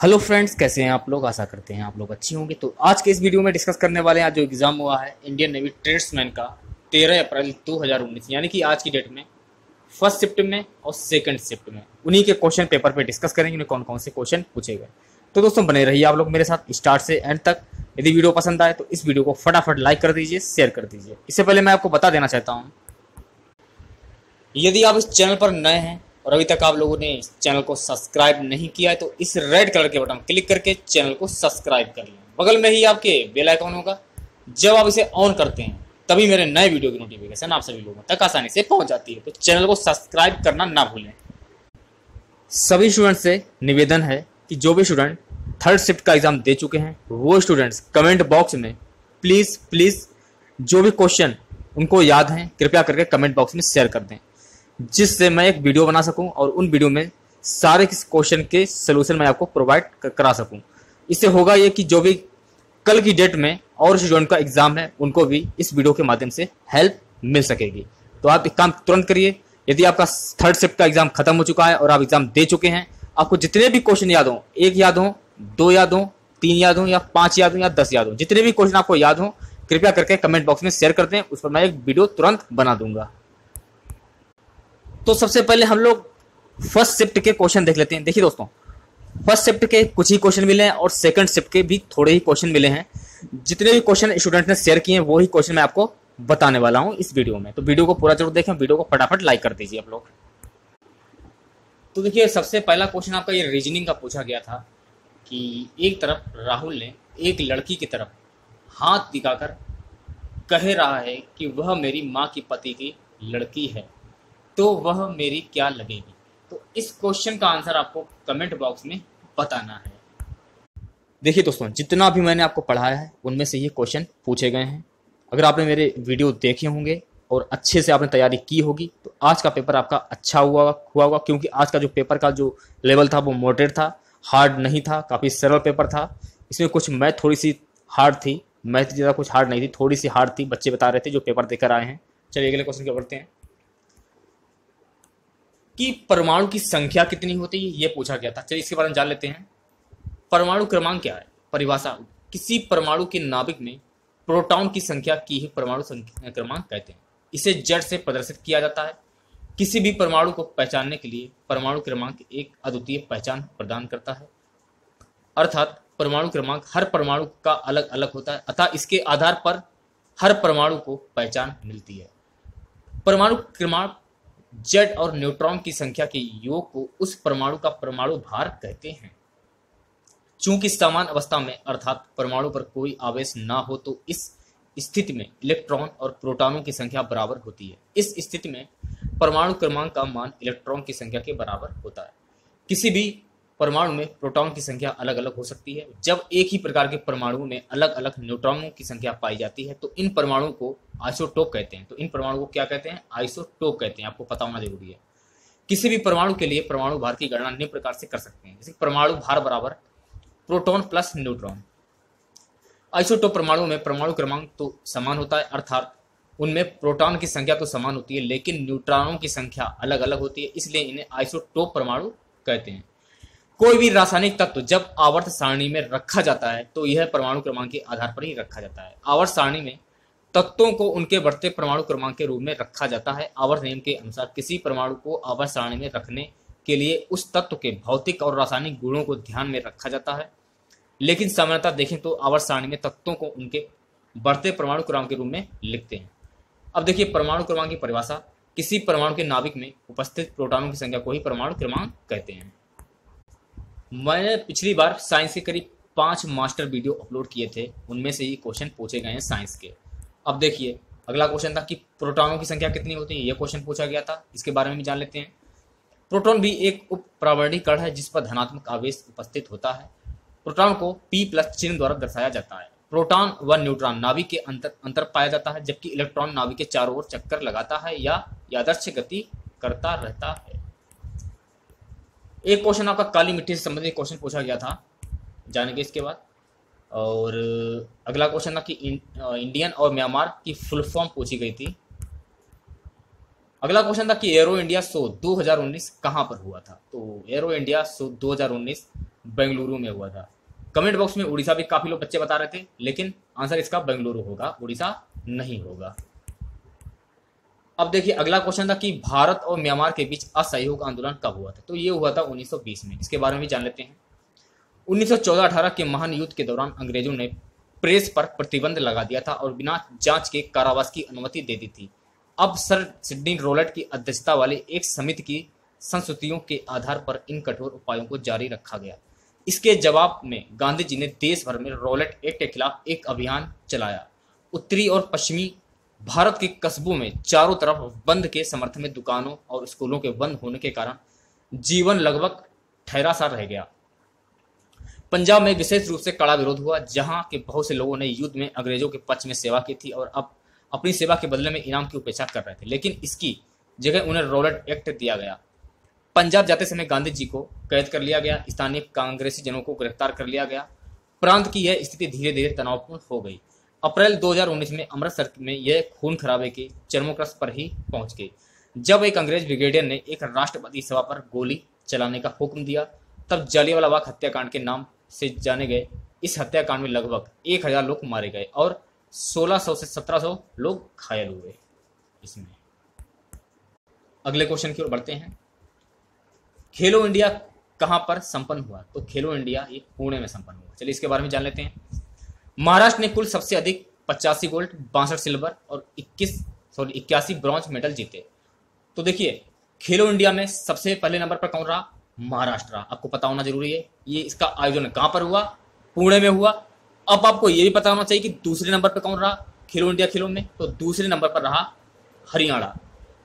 Hello friends, कैसे हैं आप लोग? आशा करते हैं आप लोग अच्छी होंगे। तो आज के इस वीडियो में डिस्कस करने वाले हैं, आज जो एग्ज़ाम हुआ है, इंडियन नेवी ट्रेड्समैन का 13 अप्रैल 2019 यानी कि आज की डेट में, फ़र्स्ट शिफ्ट में और सेकंड शिफ्ट में। उन्हीं के क्वेश्चन पेपर पे डिस्कस करेंगे, उन्हें कौन कौन से क्वेश्चन पूछे गए। तो दोस्तों, बने रहिए आप लोग मेरे साथ, स्टार्ट से एंड तक। यदि वीडियो पसंद आए तो इस वीडियो को फटाफट लाइक कर दीजिए, शेयर कर दीजिए। इससे पहले मैं आपको बता देना चाहता हूँ, यदि आप इस चैनल पर नए हैं और अभी तक आप लोगों ने चैनल को सब्सक्राइब नहीं किया है तो इस रेड कलर के बटन क्लिक करके चैनल को सब्सक्राइब कर लें। बगल में ही आपके बेल आइकॉन होगा। जब आप इसे ऑन करते हैं, तभी मेरे नए वीडियो की नोटिफिकेशन आप सभी लोगों तक आसानी से पहुँच जाती है। तो चैनल को सब्सक्राइब करना ना भूलें। सभी स्टूडेंट से निवेदन है कि जो भी स्टूडेंट थर्ड शिफ्ट का एग्ज़ाम दे चुके हैं, वो स्टूडेंट्स कमेंट बॉक्स में प्लीज़ प्लीज़ जो भी क्वेश्चन उनको याद हैं, कृपया करके कमेंट बॉक्स में शेयर कर दें। जिससे मैं एक वीडियो बना सकूँ और उन वीडियो में सारे क्वेश्चन के सोल्यूशन मैं आपको प्रोवाइड करा सकूँ। इससे होगा ये कि जो भी कल की डेट में और स्टूडेंट का एग्ज़ाम है, उनको भी इस वीडियो के माध्यम से हेल्प मिल सकेगी। तो आप एक काम तुरंत करिए, यदि आपका थर्ड शिफ्ट का एग्ज़ाम खत्म हो चुका है और आप एग्ज़ाम दे चुके हैं, आपको जितने भी क्वेश्चन याद हो, एक याद हो, दो याद हो, तीन याद हो या पाँच याद हो या दस याद हो, जितने भी क्वेश्चन आपको याद हो, कृपया करके कमेंट बॉक्स में शेयर कर दें, उस पर मैं एक वीडियो तुरंत बना दूँगा। तो सबसे पहले हम लोग फ़र्स्ट शिफ्ट के क्वेश्चन देख लेते हैं। देखिए दोस्तों फ़र्स्ट शिफ्ट के कुछ ही क्वेश्चन मिले हैं और सेकंड शिफ्ट के भी थोड़े ही क्वेश्चन मिले हैं। जितने भी क्वेश्चन स्टूडेंट ने शेयर किए हैं वही क्वेश्चन मैं आपको बताने वाला हूँ इस वीडियो में। तो वीडियो को पूरा ज़रूर देखें वीडियो को फटाफट लाइक कर दीजिए आप लोग। तो देखिए, सबसे पहला क्वेश्चन आपका ये रीजनिंग का पूछा गया था कि एक तरफ़ राहुल ने एक लड़की की तरफ़ हाथ दिखाकर कह रहा है कि वह मेरी माँ की पति की लड़की है। तो वह मेरी क्या लगेगी? तो इस क्वेश्चन का आंसर आपको कमेंट बॉक्स में बताना है। देखिए दोस्तों, जितना भी मैंने आपको पढ़ाया है, उनमें से ये क्वेश्चन पूछे गए हैं। अगर आपने मेरे वीडियो देखे होंगे और अच्छे से आपने तैयारी की होगी तो आज का पेपर आपका अच्छा हुआ हुआ होगा, क्योंकि आज का जो पेपर का जो लेवल था, वो मोटेड था हार्ड नहीं था, काफ़ी सरल पेपर था। इसमें कुछ मैथ थोड़ी सी हार्ड थी मैथ ज़्यादा कुछ हार्ड नहीं थी थोड़ी सी हार्ड थी। बच्चे बता रहे थे जो पेपर देकर आए हैं। चलिए अगले क्वेश्चन क्या बढ़ते हैं। कि परमाणु की संख्या कितनी होती है, ये पूछा गया था। चलिए इसके बारे में जान लेते हैं। परमाणु क्रमांक क्या है? परिभाषा। किसी परमाणु के नाभिक में प्रोटॉन की संख्या की ही परमाणु क्रमांक कहते हैं। इसे जड़ से प्रदर्शित किया जाता है। किसी भी परमाणु को पहचानने के लिए परमाणु क्रमांक एक अद्वितीय पहचान प्रदान करता है। अर्थात परमाणु क्रमांक हर परमाणु का अलग अलग होता है, अतः इसके आधार पर हर परमाणु को पहचान मिलती है। परमाणु क्रमांक जेड और न्यूट्रॉन की संख्या के योग को उस परमाणु का परमाणु भार कहते हैं। चूँकि समान अवस्था में अर्थात परमाणु पर कोई आवेश ना हो तो इस स्थिति में इलेक्ट्रॉन और प्रोटॉनों की संख्या बराबर होती है। इस स्थिति में परमाणु क्रमांक का मान इलेक्ट्रॉन की संख्या के बराबर होता है। किसी भी परमाणु में प्रोटॉन की संख्या अलग अलग हो सकती है। जब एक ही प्रकार के परमाणु में अलग अलग न्यूट्रॉनों की संख्या पाई जाती है तो इन परमाणु को आइसोटोप कहते हैं। तो इन परमाणु को क्या कहते हैं? आइसोटोप कहते हैं। आपको पता होना ज़रूरी है। किसी भी परमाणु के लिए परमाणु भार की गणना निम्न प्रकार से कर सकते हैं। जैसे परमाणु भार बराबर प्रोटॉन प्लस न्यूट्रॉन। आइसोटोप परमाणु में परमाणु क्रमांक तो समान होता है, अर्थात उनमें प्रोटॉन की संख्या तो समान होती है, लेकिन न्यूट्रॉनों की संख्या अलग अलग होती है, इसलिए इन्हें आइसोटोप परमाणु कहते हैं। कोई भी रासायनिक तत्व जब आवर्त सारणी में रखा जाता है तो यह परमाणु क्रमांक के आधार पर ही रखा जाता है। आवर्त सारणी में तत्वों को उनके बढ़ते परमाणु क्रमांक के रूप में रखा जाता है। आवर्त नियम के अनुसार किसी परमाणु को आवर्त सारणी में रखने के लिए उस तत्व के भौतिक और रासायनिक गुणों को ध्यान में रखा जाता है। लेकिन सामान्यतः देखें तो आवर्त सारणी में तत्वों को उनके बढ़ते परमाणु क्रमांक के रूप में लिखते हैं। अब देखिए, परमाणु क्रमांक की परिभाषा किसी परमाणु के नाभिक में उपस्थित प्रोटॉनों की संख्या को ही परमाणु क्रमांक कहते हैं। मैंने पिछली बार साइंस के करीब पाँच मास्टर वीडियो अपलोड किए थे, उनमें से ही क्वेश्चन पूछे गए हैं साइंस के। अब देखिए, अगला क्वेश्चन था कि प्रोटॉनों की संख्या कितनी होती है? यह क्वेश्चन पूछा गया था, इसके बारे में भी जान लेते हैं। प्रोटॉन भी एक उप कण है, जिस पर धनात्मक आवेश उपस्थित होता है। प्रोटॉन को पी प्लस चिन्ह द्वारा दर्शाया जाता है। प्रोटॉन व न्यूट्रॉन नाभिक के अंतर अंतर पाया जाता है, जबकि इलेक्ट्रॉन नाभिक के चारों ओर चक्कर लगाता है या यादर्श गति करता रहता है। एक क्वेश्चन आपका काली मिट्टी से संबंधित क्वेश्चन पूछा गया था, जानेंगे इसके बाद। और अगला क्वेश्चन था कि इंडियन और म्यांमार की फुल फॉर्म पूछी गई थी। अगला क्वेश्चन था कि एरो इंडिया शो 2019 कहाँ पर हुआ था? तो एरो इंडिया शो 2019 बेंगलुरु में हुआ था। कमेंट बॉक्स में उड़ीसा भी काफ़ी लोग बच्चे बता रहे थे, लेकिन आंसर इसका बेंगलुरु होगा, उड़ीसा नहीं होगा। अब देखिए, अगला क्वेश्चन था कि भारत और म्यांमार के बीच असहयोग आंदोलन कब हुआ था? तो ये हुआ था 1920 में। इसके बारे में भी जान लेते हैं। 1914-18 के महान युद्ध के दौरान अंग्रेज़ों ने प्रेस पर प्रतिबंध लगा दिया था और बिना जाँच के कारावास की अनुमति दे दी थी। अब सर सिडनी रोलेट की अध्यक्षता वाली एक समिति की संस्तुतियों के आधार पर इन कठोर उपायों को जारी रखा गया। इसके जवाब में गांधी जी ने देश भर में रोलेट एक्ट के खिलाफ एक अभियान चलाया। उत्तरी और पश्चिमी भारत के कस्बों में चारों तरफ़ बंद के समर्थन में दुकानों और स्कूलों के बंद होने के कारण जीवन लगभग ठहरा सा रह गया। पंजाब में विशेष रूप से कड़ा विरोध हुआ, जहाँ के बहुत से लोगों ने युद्ध में अंग्रेज़ों के पक्ष में सेवा की थी और अब अपनी सेवा के बदले में इनाम की उपेक्षा कर रहे थे, लेकिन इसकी जगह उन्हें रोलेट एक्ट दिया गया। पंजाब जाते समय गांधी जी को कैद कर लिया गया, स्थानीय कांग्रेसी जनों को गिरफ़्तार कर लिया गया। प्रांत की यह स्थिति धीरे धीरे तनावपूर्ण हो गई। अप्रैल 2019 में अमृतसर में यह खून खराबे के चरमोक्रस पर ही पहुँच गई जब एक अंग्रेज़ ब्रिगेडियर ने एक राष्ट्रपति सभा पर गोली चलाने का हुक्म दिया, तब जालियावाला बाग हत्याकांड के नाम से जाने गए। इस हत्याकांड में लगभग एक हज़ार लोग मारे गए और 1600 से 1700 लोग घायल हुए। इसमें अगले क्वेश्चन की ओर बढ़ते हैं। खेलो इंडिया कहाँ पर संपन्न हुआ? तो खेलो इंडिया ये पुणे में संपन्न हुआ। चलिए इसके बारे में जान लेते हैं। महाराष्ट्र ने कुल सबसे अधिक पचासी गोल्ड, बासठ सिल्वर और 21 सॉरी इक्यासी ब्रॉन्ज मेडल जीते। तो देखिए, खेलो इंडिया में सबसे पहले नंबर पर कौन रहा? महाराष्ट्र रहा। आपको पता होना ज़रूरी है, ये इसका आयोजन कहाँ पर हुआ? पुणे में हुआ। अब आपको ये भी पता होना चाहिए कि दूसरे नंबर पर कौन रहा? खेलो इंडिया खेलों में तो दूसरे नंबर पर रहा हरियाणा।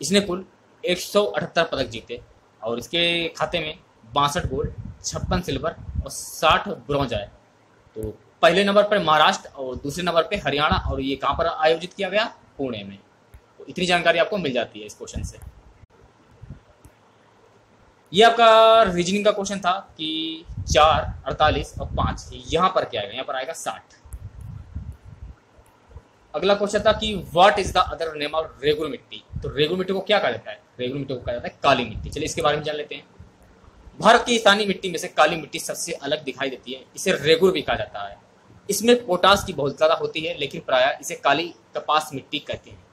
इसने कुल एक सौ अठहत्तर पदक जीते और इसके खाते में बासठ गोल्ड, छप्पन सिल्वर और साठ ब्रॉन्ज आए। तो पहले नंबर पर महाराष्ट्र और दूसरे नंबर पर हरियाणा और ये कहाँ पर आयोजित किया गया? पुणे में। तो इतनी जानकारी आपको मिल जाती है इस क्वेश्चन से। ये आपका रीजनिंग का क्वेश्चन था कि चार, अड़तालीस और पाँच यहाँ पर क्या आएगा यहाँ पर आएगा साठ। अगला क्वेश्चन था कि what is the other name of regular मिट्टी? तो रेगुलर मिट्टी को क्या कहा जाता है? रेगुलर मिट्टी को कहा जाता है काली मिट्टी। चलिए इसके बारे में जान लेते हैं। भारत की स्थानीय मिट्टी में से काली मिट्टी सबसे अलग दिखाई देती है। इसे रेगुर भी कहा जाता है। इसमें पोटास की बहुत ज़्यादा होती है, लेकिन प्राय इसे काली कपास मिट्टी कहते हैं।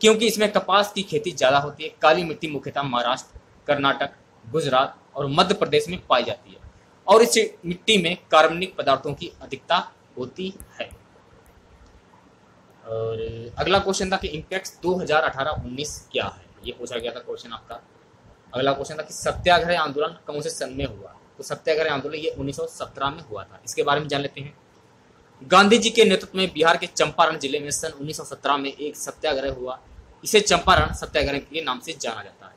क्योंकि इसमें कपास की खेती ज़्यादा होती है, काली मिट्टी मुख्यतः महाराष्ट्र, कर्नाटक, गुजरात और मध्य प्रदेश में पाई जाती है और इस मिट्टी में कार्बनिक पदार्थों की अधिकता होती है। और अगला क्वेश्चन था कि इम्पैक्ट 2018-19 क्या है? ये पूछा गया था क्वेश्चन आपका। अगला क्वेश्चन था कि सत्याग्रह आंदोलन कौन से सन में हुआ? तो सत्याग्रह आंदोलन ये 1917 में हुआ था। इसके बारे में जान लेते हैं। गांधी जी के नेतृत्व में बिहार के चंपारण ज़िले में सन 1917 में एक सत्याग्रह हुआ। इसे चंपारण सत्याग्रह के नाम से जाना जाता है।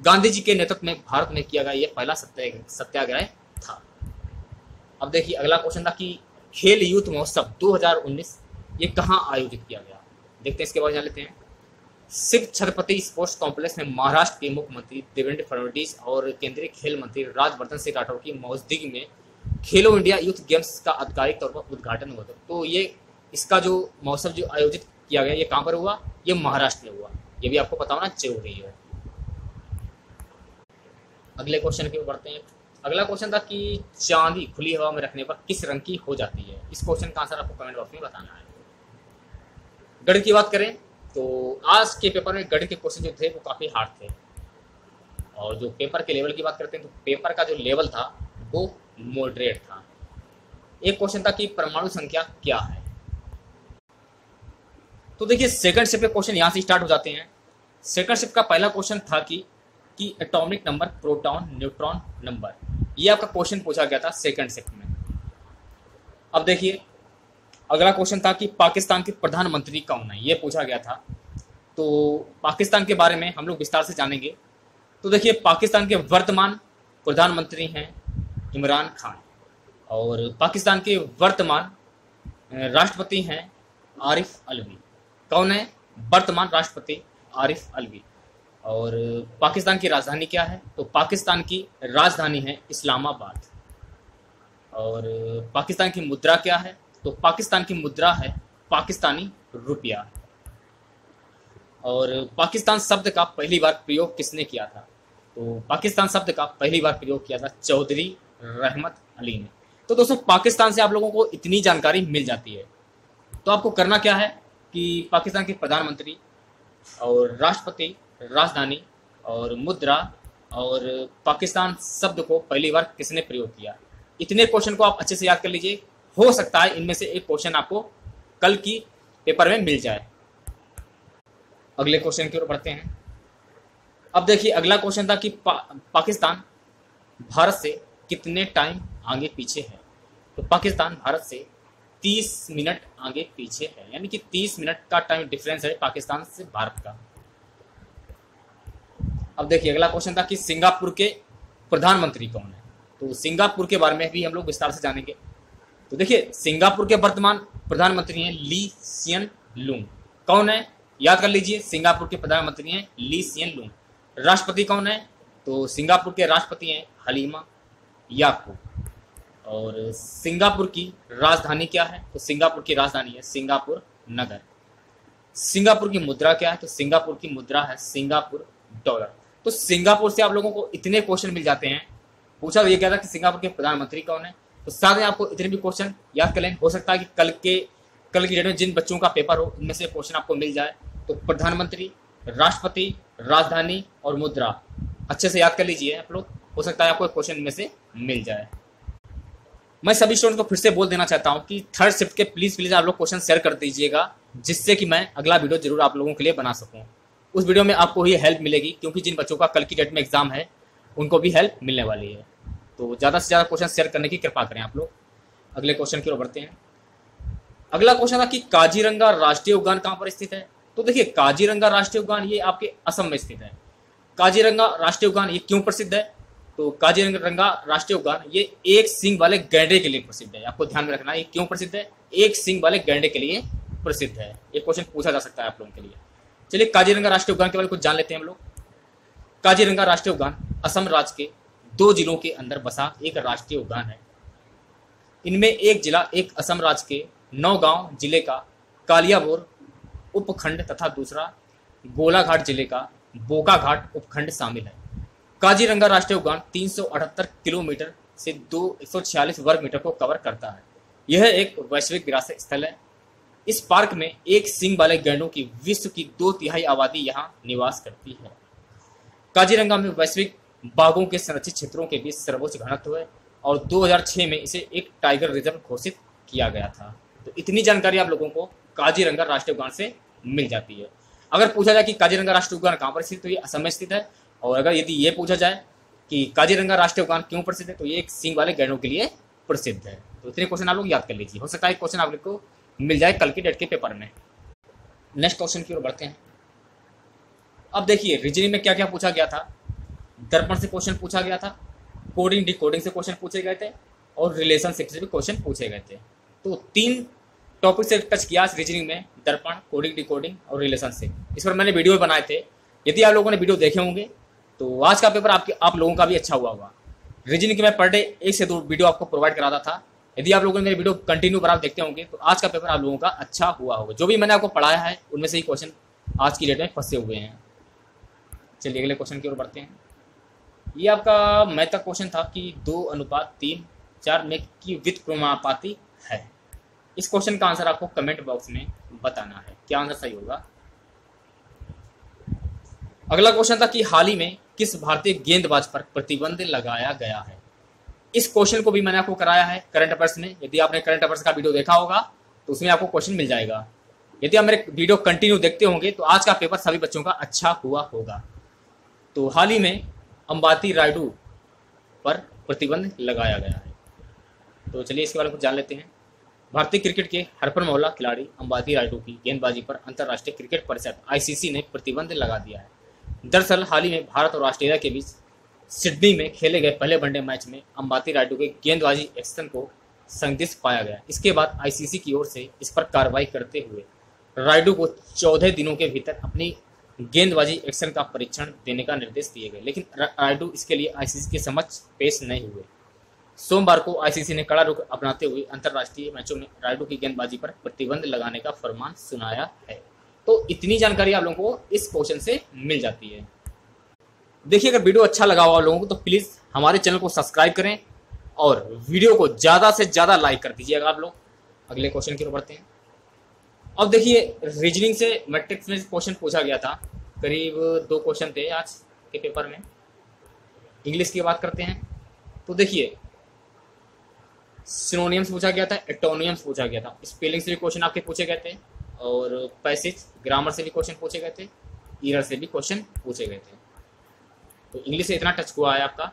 गांधी जी के नेतृत्व में भारत में किया गया यह पहला सत्याग्रह था। अब देखिए, अगला क्वेश्चन था कि खेल यूथ महोत्सव 2019 ये कहाँ आयोजित किया गया? देखते हैं, इसके बाद जान लेते हैं। शिव छत्रपति स्पोर्ट्स कॉम्प्लेक्स में महाराष्ट्र के मुख्यमंत्री देवेंद्र फडणवीस और केंद्रीय खेल मंत्री राजवर्धन सिंह राठौर की मौजूदगी में खेलो इंडिया यूथ गेम्स का आधिकारिक तौर पर उद्घाटन हुआ था। तो ये इसका जो महोत्सव जो आयोजित किया गया, ये कहाँ पर हुआ? ये महाराष्ट्र में हुआ। ये भी आपको पता होना ज़रूरी है अगले क्वेश्चन की बढ़ते हैं। अगला क्वेश्चन था कि चांदी खुली हवा में रखने पर किस रंग की हो जाती है? इस क्वेश्चन का आंसर आपको कमेंट बॉक्स में बताना है। गणित की बात करें तो आज के पेपर में गणित के क्वेश्चन जो थे, वो काफ़ी हार्ड थे। और जो पेपर के लेवल की बात करते हैं तो पेपर का जो लेवल था, वो मॉडरेट था। एक क्वेश्चन था कि परमाणु संख्या क्या है? तो देखिए सेकंड शिफ्ट के क्वेश्चन यहाँ से स्टार्ट हो जाते हैं। सेकंड शिफ्ट का पहला क्वेश्चन था कि कि atomic number proton neutron number ये आपका क्वेश्चन पूछा गया था सेकंड शिफ्ट में। अब देखिए, अगला क्वेश्चन था कि पाकिस्तान के प्रधानमंत्री कौन है? ये पूछा गया था। तो पाकिस्तान के बारे में हम लोग विस्तार से जानेंगे। तो देखिए, पाकिस्तान के वर्तमान प्रधानमंत्री हैं इमरान खान। और पाकिस्तान के वर्तमान राष्ट्रपति हैं आरिफ अलवी। कौन है? वर्तमान राष्ट्रपति आरिफ अलवी। और पाकिस्तान की राजधानी क्या है? तो पाकिस्तान की राजधानी है इस्लामाबाद। और पाकिस्तान की मुद्रा क्या है? तो पाकिस्तान की मुद्रा है पाकिस्तानी रुपया। और पाकिस्तान शब्द का पहली बार प्रयोग किसने किया था? तो पाकिस्तान शब्द का पहली बार प्रयोग किया था चौधरी रहमत अली ने। तो दोस्तों पाकिस्तान से आप लोगों को इतनी जानकारी मिल जाती है। तो आपको करना क्या है कि पाकिस्तान के प्रधानमंत्री और राष्ट्रपति राजधानी और मुद्रा और पाकिस्तान शब्द को पहली बार किसने प्रयोग किया? इतने क्वेश्चन को आप अच्छे से याद कर लीजिए। हो सकता है इनमें से एक क्वेश्चन आपको कल की पेपर में मिल जाए। अगले क्वेश्चन की ओर बढ़ते हैं। अब देखिए अगला क्वेश्चन था कि पा, पाकिस्तान भारत से कितने टाइम आगे पीछे है? तो पाकिस्तान भारत से 30 मिनट आगे पीछे है। यानी कि 30 मिनट का टाइम डिफरेंस है पाकिस्तान से भारत का। अब देखिए, अगला क्वेश्चन था कि सिंगापुर के प्रधानमंत्री कौन है? तो सिंगापुर के बारे में भी हम लोग विस्तार से जानेंगे। तो देखिए, सिंगापुर के वर्तमान प्रधानमंत्री हैं ली सियन लूंग। कौन है? याद कर लीजिए, सिंगापुर के प्रधानमंत्री हैं ली सियन लूंग। राष्ट्रपति कौन है? तो सिंगापुर के राष्ट्रपति हैं हलीमा याकूब। और सिंगापुर की राजधानी क्या है? तो सिंगापुर की राजधानी है सिंगापुर नगर। सिंगापुर की मुद्रा क्या है? तो सिंगापुर की मुद्रा है सिंगापुर डॉलर। तो सिंगापुर से आप लोगों को इतने क्वेश्चन मिल जाते हैं। पूछा ये क्या था कि सिंगापुर के प्रधानमंत्री कौन है? तो साथ में आपको इतने भी क्वेश्चन याद कर लें। हो सकता है कि कल के, कल की डेट में जिन बच्चों का पेपर हो, उनमें से क्वेश्चन आपको मिल जाए। तो प्रधानमंत्री, राष्ट्रपति, राजधानी और मुद्रा। अच्छे से याद कर लीजिए आप लोग। हो सकता है आपको क्वेश्चन में से मिल जाए। मैं सभी स्टूडेंट को फिर से बोल देना चाहता हूँ कि थर्ड शिफ्ट के प्लीज़ प्लीज़ आप लोग क्वेश्चन शेयर कर दीजिएगा, जिससे कि मैं अगला वीडियो ज़रूर आप लोगों के लिए बना सकूँ। उस वीडियो में आपको ही हेल्प मिलेगी, क्योंकि जिन बच्चों का कल की डेट में एग्ज़ाम है, उनको भी हेल्प मिलने वाली है। तो ज़्यादा से ज़्यादा क्वेश्चन शेयर करने की कृपा करें आप लोग। अगले क्वेश्चन की ओर बढ़ते हैं। अगला क्वेश्चन था कि काजीरंगा राष्ट्रीय उद्यान कहाँ पर स्थित है? तो देखिए, काजीरंगा राष्ट्रीय उद्यान ये आपके असम में स्थित है। काजीरंगा राष्ट्रीय उद्यान ये क्यों प्रसिद्ध है? तो काजीरंगा राष्ट्रीय उद्यान ये एक सिंह वाले गैंडे के लिए प्रसिद्ध है। आपको ध्यान में रखना ये क्यों प्रसिद्ध है? एक सिंह वाले गैंडे के लिए प्रसिद्ध है। ये क्वेश्चन पूछा जा सकता है आप लोगों के लिए। चलिए काजीरंगा राष्ट्रीय उद्यान के बारे में कुछ जान लेते हैं हम लोग। काजीरंगा राष्ट्रीय उद्यान असम राज्य के दो जिलों के अंदर बसा एक राष्ट्रीय उद्यान है। इनमें एक जिला, एक असम राज्य के नौगांव ज़िले का कालियाबोर उपखंड तथा दूसरा गोलाघाट ज़िले का बोकाघाट उपखंड शामिल है। काजीरंगा राष्ट्रीय उद्यान 378 किलोमीटर से दो वर्ग मीटर को कवर करता है। यह एक वैश्विक विरासत स्थल है। इस पार्क में एक सिंह वाले गैंडों की विश्व की दो तिहाई आबादी यहाँ निवास करती है। काजीरंगा में वैश्विक बाघों के संरक्षित क्षेत्रों के बीच सर्वोच्च घनत्व है और 2006 में इसे एक टाइगर रिज़र्व घोषित किया गया था। तो इतनी जानकारी आप लोगों को काजीरंगा राष्ट्रीय उद्यान से मिल जाती है। अगर पूछा जाए कि काजीरंगा राष्ट्रीय उद्यान कहाँ पर स्थित तो ये असम में स्थित है। और अगर यदि ये पूछा जाए कि काजीरंगा राष्ट्रीय उद्यान क्यों प्रसिद्ध है तो ये एक सिंह वाले गैंडों के लिए प्रसिद्ध है। तो इतने क्वेश्चन आप लोग याद कर लीजिए। हो सकता है क्वेश्चन आप लोग को मिल जाए कल के डेट के पेपर में। नेक्स्ट क्वेश्चन की ओर बढ़ते हैं। अब देखिए रीजनिंग में क्या क्या पूछा गया था? दर्पण से क्वेश्चन पूछा गया था कोडिंग डिकोडिंग से क्वेश्चन पूछे गए थे, और रिलेशनशिप से भी क्वेश्चन पूछे गए थे। तो तीन टॉपिक से टच किया रीजनिंग में, दर्पण कोडिंग डिकोडिंग और रिलेशनशिप इस पर मैंने वीडियो बनाए थे। यदि आप लोगों ने वीडियो देखे होंगे तो आज का पेपर आपके आप लोगों का भी अच्छा हुआ होगा। रीजनिंग की मैं पर डे एक से दो वीडियो आपको प्रोवाइड कराता था। यदि आप लोगों ने मेरी वीडियो कंटिन्यू बराबर देखते होंगे तो आज का पेपर आप लोगों का अच्छा हुआ होगा। जो भी मैंने आपको पढ़ाया है, उनमें से ही क्वेश्चन आज की डेट में फंसे हुए हैं। चलिए अगले क्वेश्चन की ओर बढ़ते हैं। ये आपका मैथ का क्वेश्चन था कि दो अनुपात तीन, चार में की वित्त प्रमापाती है। इस क्वेश्चन का आंसर आपको कमेंट बॉक्स में बताना है। क्या आंसर सही होगा? अगला क्वेश्चन था कि हाल ही में किस भारतीय गेंदबाज पर प्रतिबंध लगाया गया है? इस क्वेश्चन को भी मैंने आपको कराया है करंट अफेयर्स में यदि आपने करंट अफेयर्स का वीडियो देखा होगा तो उसमें आपको क्वेश्चन मिल जाएगा। यदि आप मेरे वीडियो कंटिन्यू देखते होंगे तो आज का पेपर सभी बच्चों का अच्छा हुआ होगा। तो हाल ही में अंबाती रायडू पर प्रतिबंध लगाया गया है। तो चलिए इसके बारे में कुछ जान लेते हैं। भारतीय क्रिकेट के हरपर मोहल्ला खिलाड़ी अंबाती रायडू की गेंदबाजी पर अंतर्राष्ट्रीय क्रिकेट परिषद आईसीसी ने प्रतिबंध लगा दिया है। दरअसल हाल ही में भारत और ऑस्ट्रेलिया के बीच सिडनी में खेले गए पहले वनडे मैच में अंबाती रायडू के गेंदबाजी एक्शन को संदिग्ध पाया गया। इसके बाद आईसीसी की ओर से इस पर कार्रवाई करते हुए रायडू को चौदह दिनों के भीतर अपनी गेंदबाजी एक्शन का परीक्षण देने का निर्देश दिए गए, लेकिन रायडू इसके लिए आईसीसी के समक्ष पेश नहीं हुए। सोमवार को आईसीसी ने कड़ा रुख अपनाते हुए अंतर्राष्ट्रीय मैचों में रायडू की गेंदबाजी पर प्रतिबंध लगाने का फरमान सुनाया है। तो इतनी जानकारी आप लोगों को इस क्वेश्चन से मिल जाती है। देखिए, अगर वीडियो अच्छा लगा हुआ लोगों को तो प्लीज़ हमारे चैनल को सब्सक्राइब करें और वीडियो को ज़्यादा से ज़्यादा लाइक कर दीजिएगा आप लोग। अगले क्वेश्चन की ओर बढ़ते हैं। अब देखिए रीजनिंग से मैट्रिक्स में क्वेश्चन पूछा गया था। करीब दो क्वेश्चन थे आज के पेपर में। इंग्लिश की बात करते हैं। तो देखिए सिनोनियम्स पूछा गया था एटोनियम्स पूछा गया था। स्पेलिंग से भी क्वेश्चन आपके पूछे गए थे। और पैसेज ग्रामर से भी क्वेश्चन पूछे गए थे ईरर से भी क्वेश्चन पूछे गए थे। तो इंग्लिश से इतना टच हुआ है आपका।